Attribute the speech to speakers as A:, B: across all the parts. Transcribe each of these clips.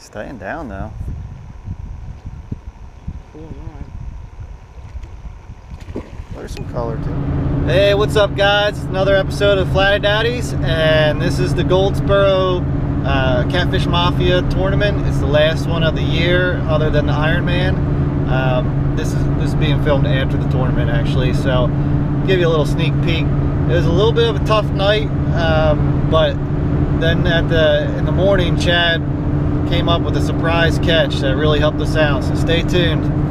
A: Staying down though. There's some color too. Hey, what's up, guys? Another episode of Flatty Daddies, and this is the Goldsboro uh, Catfish Mafia tournament. It's the last one of the year, other than the Ironman. Um, this is this is being filmed after the tournament, actually. So, give you a little sneak peek. It was a little bit of a tough night, um, but then at the in the morning, Chad came up with a surprise catch that really helped us out. So stay tuned.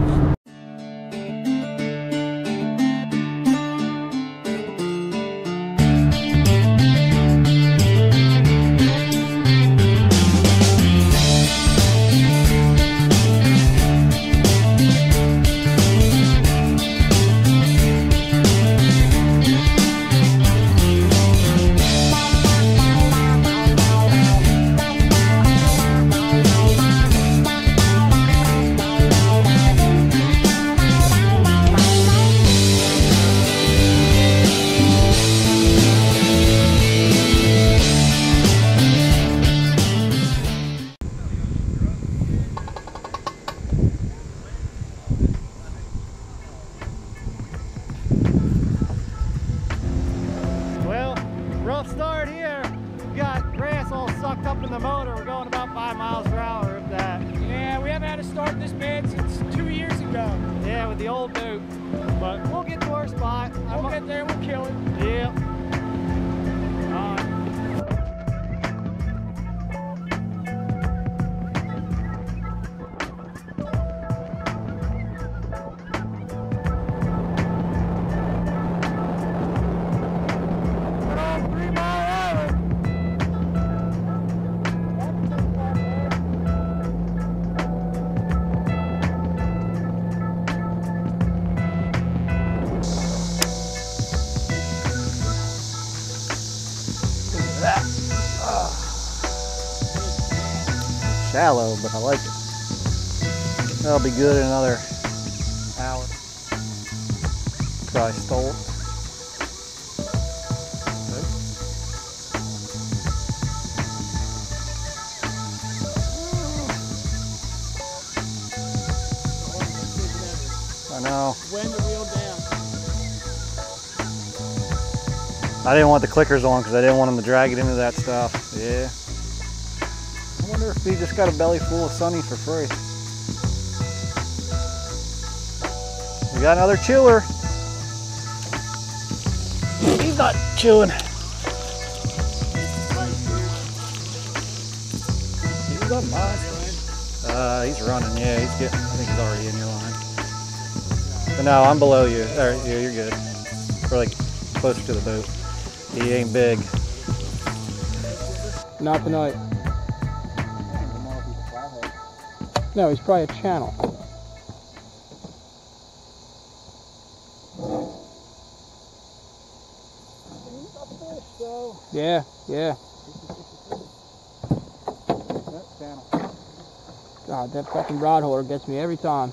A: Shallow, but I like it. That'll be good in another hour. Probably stole it. I know.
B: When the reel down.
A: I didn't want the clickers on because I didn't want them to drag it into that stuff. Yeah. Wonder if he just got a belly full of sunny for free. We got another chewer. He's not chewing. He's up nice. Uh, he's running. Yeah, he's getting. I think he's already in your line. But no, I'm below you. All right, yeah, you're good. We're like closer to the boat. He ain't big.
B: Not tonight. No, he's probably a channel. Yeah, yeah. God, that fucking rod holder gets me every time.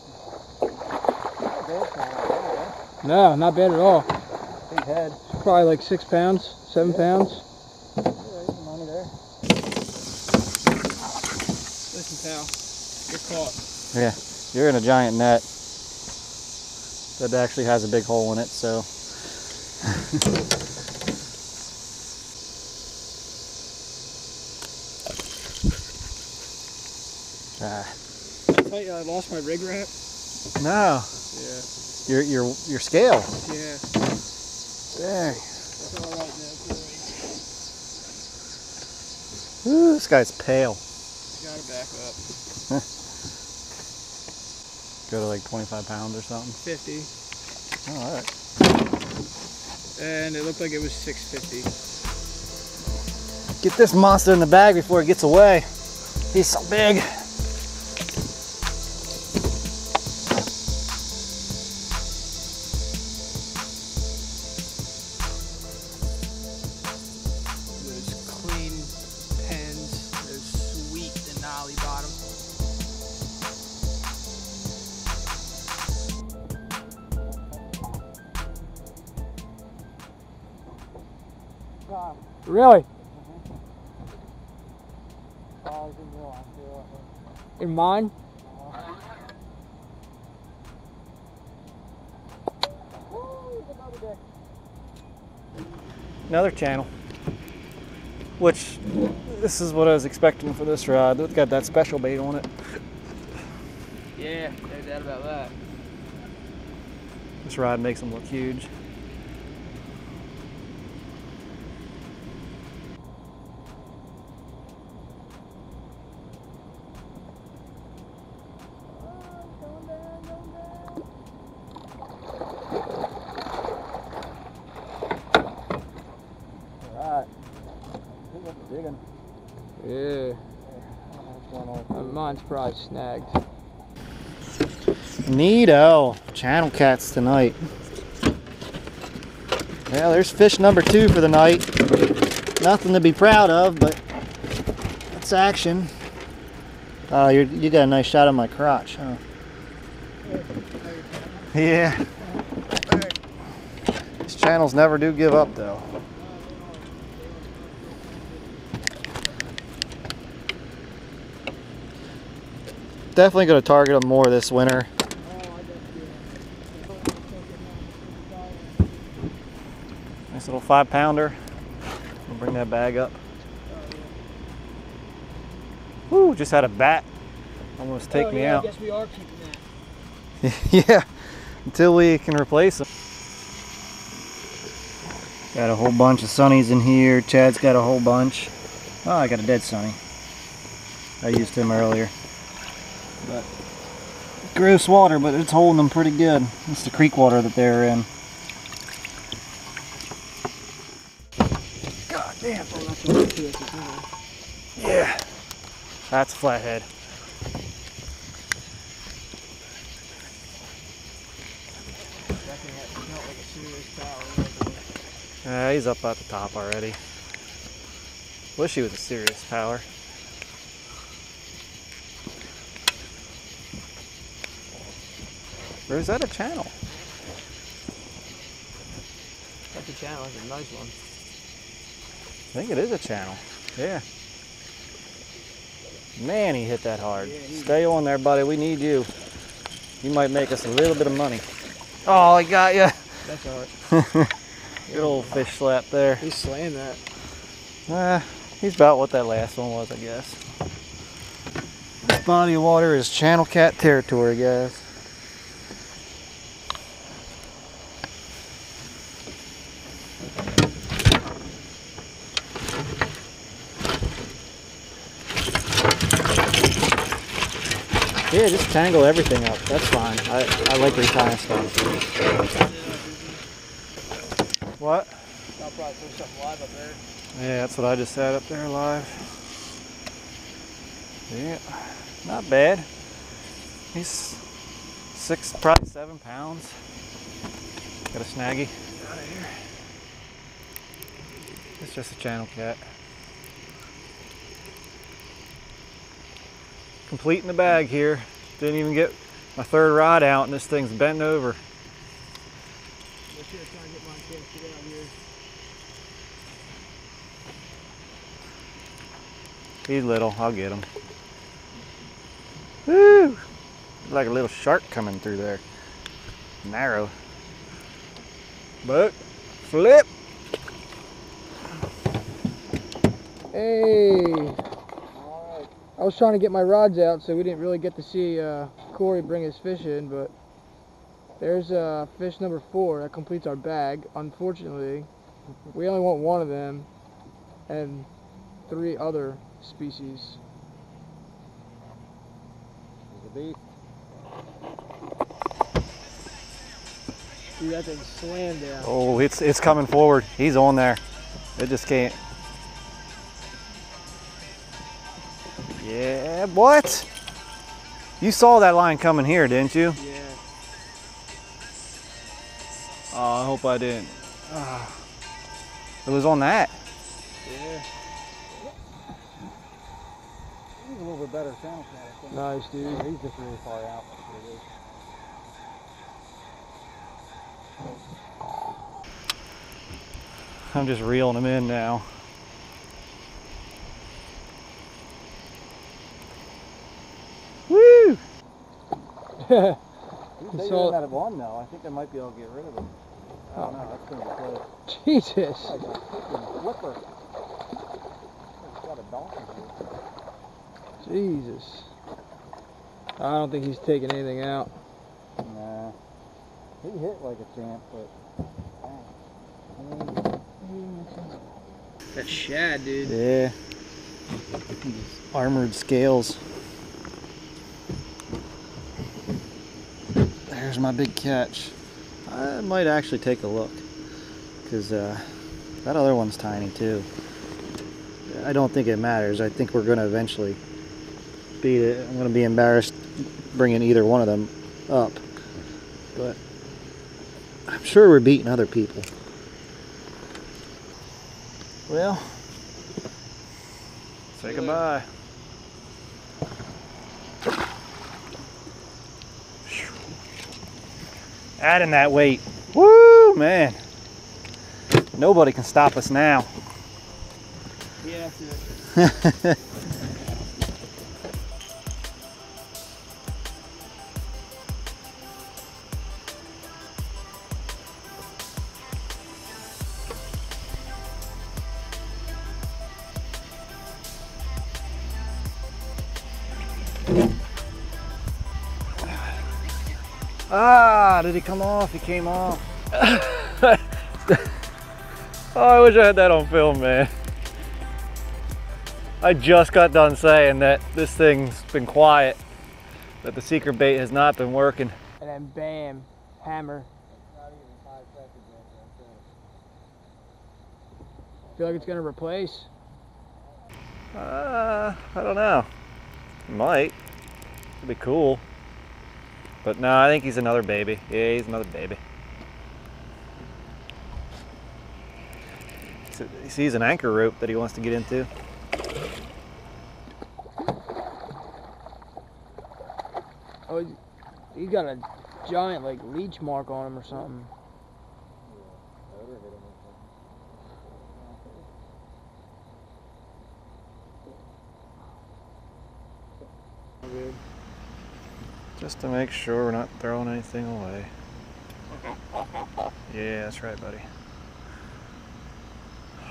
B: No, not bad at all.
A: Big head.
B: It's probably like six pounds, seven pounds. Listen, pal, you're caught.
A: Yeah, you're in a giant net that actually has a big hole in it, so. ah,
B: I you, I lost my rig wrap.
A: no,
B: Yeah,
A: your your your scale.
B: yeah.
A: Dang.
B: That's all right now.
A: Ooh, this guy's pale.
B: Gotta back up.
A: Go to like 25 pounds or something.
B: 50,
A: Oh, all right.
B: and it looked like it was 650.
A: Get this monster in the bag before it gets away. He's so big.
B: Really? In mine?
A: Another channel. Which, this is what I was expecting for this rod. It's got that special bait on it.
B: Yeah, no doubt about that.
A: This rod makes them look huge.
B: Mine's probably snagged.
A: Neato. Channel cats tonight. Yeah, there's fish number two for the night. Nothing to be proud of, but it's action. Uh, oh, you you got a nice shot of my crotch, huh? Yeah. These channels never do give up, though. Definitely going to target them more this winter. Nice little five pounder. We'll bring that bag up. Woo, just had a bat almost take
B: oh,
A: me
B: yeah,
A: out.
B: I guess we are keeping that.
A: yeah, until we can replace them. Got a whole bunch of sunnies in here. Chad's got a whole bunch. Oh, I got a dead sunny. I used him earlier. But gross water, but it's holding them pretty good. It's the creek water that they're in. God damn. Yeah. That's a flathead. Yeah, he's up at the top already. Wish he was a serious power. Or is that a channel?
B: That's a channel. That's a nice one.
A: I think it is a channel. Yeah. Man, he hit that hard.
B: Yeah,
A: Stay on there, buddy. We need you. You might make us a little bit of money. Oh, I got you.
B: That's alright.
A: Good old fish slap there.
B: He slammed that.
A: Uh, he's about what that last one was, I guess. This body of water is channel cat territory, guys. Yeah, just tangle everything up. That's fine. I, I like retying stuff. What?
B: I'll probably put something live up there.
A: Yeah, that's what I just had up there live. Yeah, not bad. He's six, probably seven pounds. Got a snaggy. Out of here. It's just a channel cat. Completing the bag here. Didn't even get my third rod out, and this thing's bent over. He's little. I'll get him. Woo! Like a little shark coming through there. Narrow. But flip.
B: Hey! I was trying to get my rods out, so we didn't really get to see uh, Corey bring his fish in, but there's uh, fish number four that completes our bag. Unfortunately, we only want one of them and three other species. Dude, that thing slammed down.
A: Oh, it's it's coming forward. He's on there. It just can't. Yeah, what? You saw that line coming here, didn't you?
B: Yeah.
A: Oh, I hope I didn't. Ah. It was on that.
B: Yeah.
A: He's a little bit better channel
B: Nice, dude.
A: He's just really far out. I'm just reeling him in now. They
B: So-
A: at one now. I think I might be able to get rid of him. I don't know. That's gonna be close.
B: Jesus.
A: Like a flipper. It's got a dolphin here.
B: Jesus. I don't think he's taking anything out.
A: Nah. He hit like a champ, but.
B: That shad, dude.
A: Yeah. Armored scales. There's my big catch. I might actually take a look. Because uh, that other one's tiny too. I don't think it matters. I think we're going to eventually beat it. I'm going to be embarrassed bringing either one of them up. But I'm sure we're beating other people. Well, say goodbye. Adding that weight. Woo, man. Nobody can stop us now.
B: Yeah, that's it.
A: Did he come off? He came off. oh, I wish I had that on film, man. I just got done saying that this thing's been quiet, that the secret bait has not been working.
B: And then bam, hammer. Feel like it's gonna replace?
A: Uh, I don't know. Might. It'd be cool. But no, I think he's another baby. Yeah, he's another baby. He sees an anchor rope that he wants to get into.
B: Oh, he's got a giant like leech mark on him or something.
A: Just to make sure we're not throwing anything away. Yeah, that's right, buddy.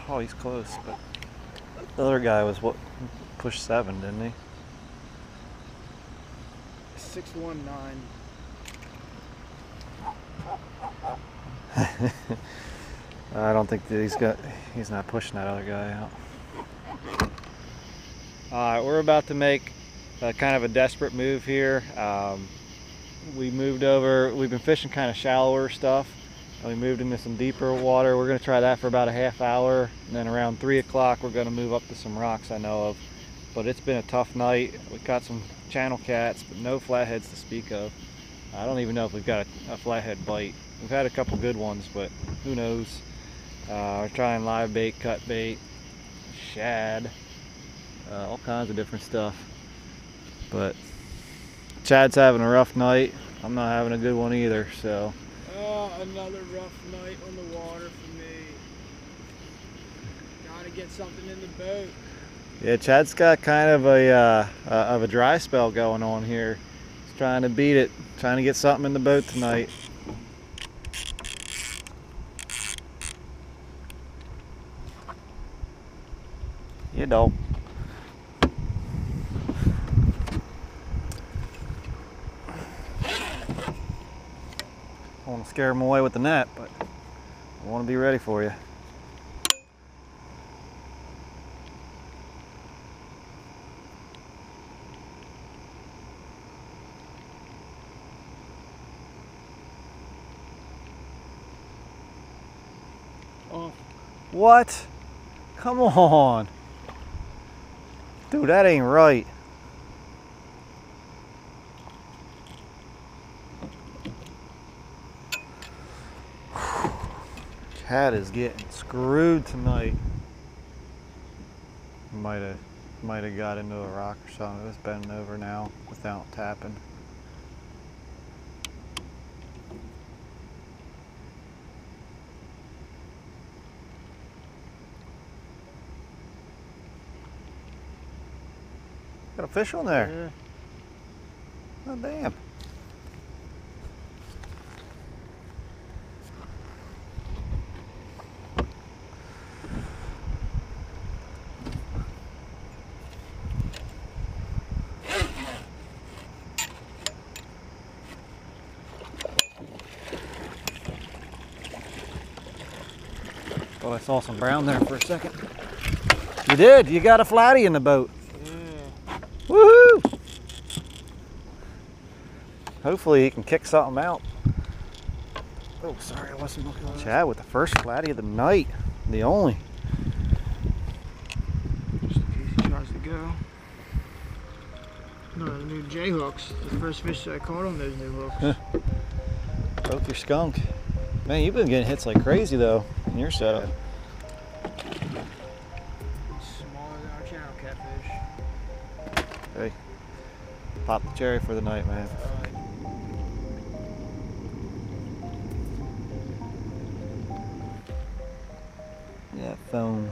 A: Oh, he's close, but the other guy was what pushed seven, didn't he?
B: Six one nine.
A: I don't think that he's got. He's not pushing that other guy out. All right, we're about to make a kind of a desperate move here. Um, we moved over. We've been fishing kind of shallower stuff, and we moved into some deeper water. We're going to try that for about a half hour, and then around three o'clock, we're going to move up to some rocks I know of. But it's been a tough night. We caught some channel cats, but no flatheads to speak of. I don't even know if we've got a, a flathead bite. We've had a couple good ones, but who knows? Uh, we're trying live bait, cut bait, shad, uh, all kinds of different stuff. But Chad's having a rough night. I'm not having a good one either. So
B: Oh, another rough night on the water for me. Gotta get something in the boat.
A: yeah, Chad's got kind of a uh, uh, of a dry spell going on here. He's trying to beat it, trying to get something in the boat tonight. You dog. I want to scare them away with the net, but I want to be ready for you.
B: Oh,
A: What? Come on. Dude, that ain't right. Cat is getting screwed tonight. Might have might have got into a rock or something. It's bending over now without tapping. Got a fish on there.
B: yeah.
A: Oh damn. I saw some brown there for a second. You did. You got a flatty in the boat.
B: Yeah.
A: Woohoo! Hopefully he can kick something out. Oh, sorry, I wasn't looking. Chad with the first flatty of the night. The only.
B: Just in case he tries to go. No, the new J hooks. The first fish I caught on those new hooks.
A: Broke your skunk. Man, you've been getting hits like crazy though in your setup. Pop the cherry for the night, man. That phone.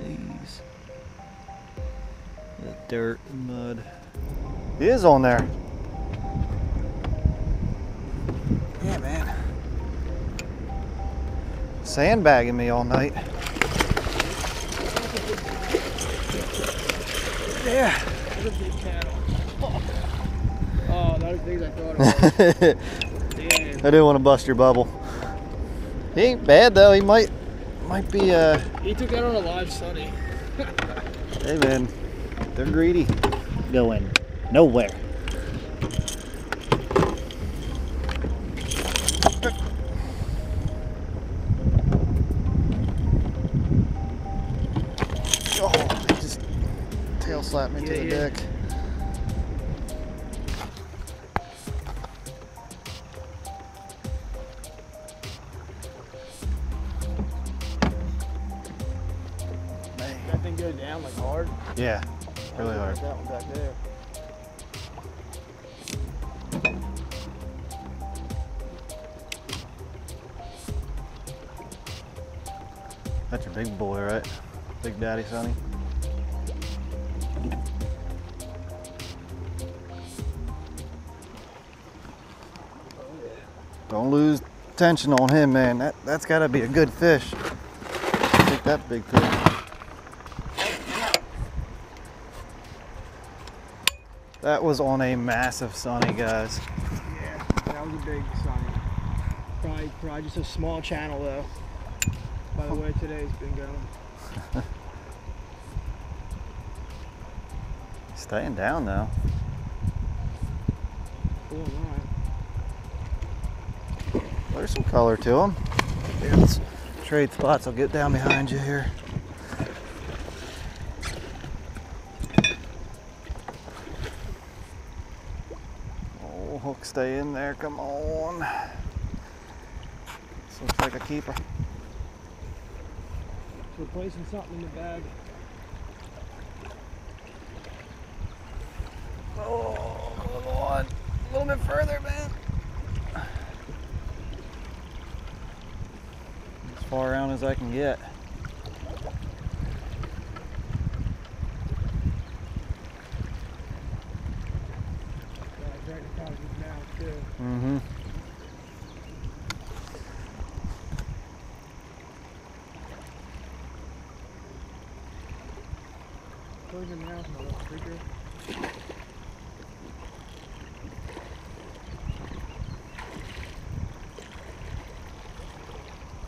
A: Jeez. The dirt and mud. He is on there. Yeah, man. Sandbagging me all night. Yeah.
B: That's a big channel. Oh, not as big as I thought it was.
A: I didn't want to bust your bubble. He ain't bad though. He might might be uh
B: He took that on a live sunny.
A: hey man. They're greedy. Going nowhere. Oh, he just tail slapped me to the
B: yeah.
A: deck. Sonny. Don't lose tension on him, man. That that's got to be a good fish. Take that big fish. That was on a massive sunny, guys.
B: Yeah, that was a big sunny. Probably, probably just a small channel though. By the way, today's been going.
A: Staying down though.
B: Cool line.
A: There's some color to them. Yeah, let's trade spots. I'll get down behind you here. Oh, hook stay in there. Come on. This looks like a keeper.
B: We're placing something in the bag.
A: Oh, come on. A little bit further, man. As far around as I can get.
B: Yeah, it's right in front of his mouth too.
A: Mm-hmm.
B: Close your mouth, my little freaker.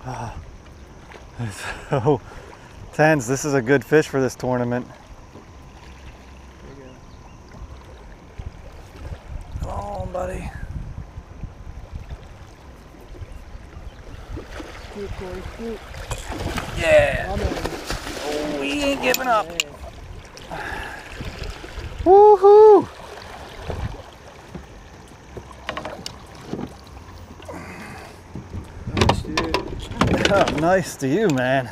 A: Ah, so tens. This is a good fish for this tournament.
B: There you go.
A: Come on, buddy.
B: Scoop, Corey, scoop.
A: Yeah. Oh, we ain't giving up. Woohoo!
B: Nice, dude.
A: Oh, nice to you, man.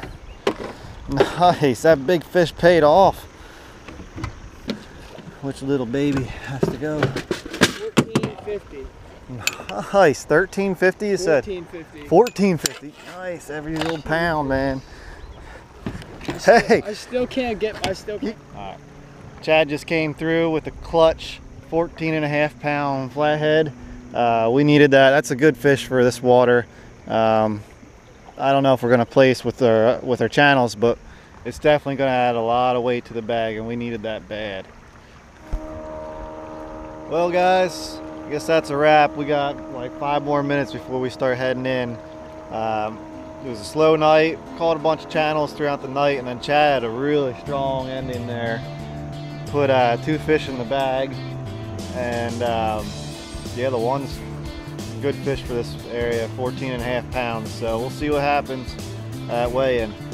A: Nice. That big fish paid off. Which little baby has to go?
B: 1450.
A: Nice. 1350 you said?
B: 1450.
A: 1450. Nice. Every little pound, man. Hey.
B: I still can't get, I still can't.
A: Chad just came through with a clutch 14 and a half pound flathead. Uh, we needed that. That's a good fish for this water. Um, I don't know if we're gonna place with our with our channels, but it's definitely gonna add a lot of weight to the bag, and we needed that bad. Well, guys, I guess that's a wrap. We got like five more minutes before we start heading in. Um, it was a slow night. Caught a bunch of channels throughout the night, and then Chad had a really strong ending there. Put uh, two fish in the bag, and um, yeah, the one's good fish for this area, 14 and a half pounds. So we'll see what happens at weigh-in.